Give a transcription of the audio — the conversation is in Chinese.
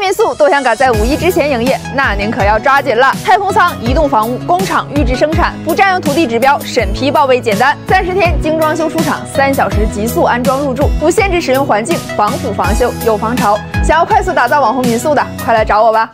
民宿都想赶在五一之前营业，那您可要抓紧了。太空舱移动房屋工厂预制生产，不占用土地指标，审批报备简单。三十天精装修出厂，三小时极速安装入住，不限制使用环境，防腐防锈又防潮。想要快速打造网红民宿的，快来找我吧。